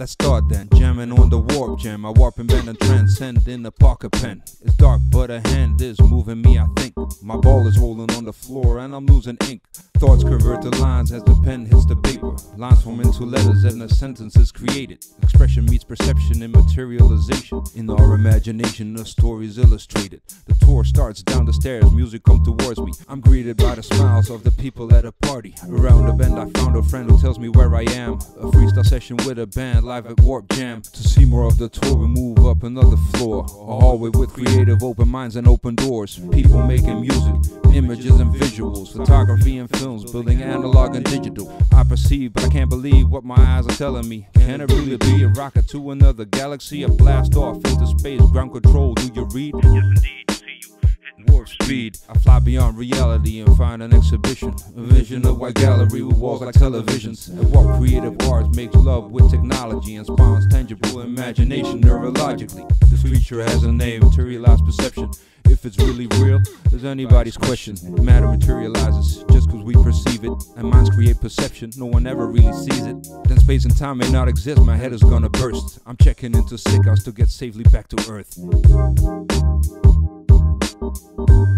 let's start then. Jamming on the warp jam. I warp and bend and transcend in the pocket pen. It's dark, but a hand is moving me, I think. My ball is rolling on the floor and I'm losing ink. Thoughts convert to lines as the pen hits the paper. Lines form into letters and a sentence is created. Expression meets perception and materialization. In our imagination, the story's illustrated. The tour starts down the stairs, music comes towards me. I'm greeted by the smiles of the people at a party. Around the bend, I found a friend who tells me where I am. A freestyle session with a band live at Warp Jam. To see more of the tour, we move up another floor. A hallway with creative open minds and open doors. People making music, images and visuals, photography and films, building analog and digital. I perceive, but I can't believe what my eyes are telling me. Can it really be a rocket to another galaxy? A blast off into space, ground control, do you read? Yes, indeed. Speed. I fly beyond reality and find an exhibition. A vision of white gallery with walls like televisions. And what creative arts makes love with technology and spawns tangible imagination neurologically. This creature has a name, materialized perception. If it's really real, is anybody's question. Matter materializes just because we perceive it. And minds create perception, no one ever really sees it. Then space and time may not exist, my head is gonna burst. I'm checking into sick house to get safely back to earth. Thank you.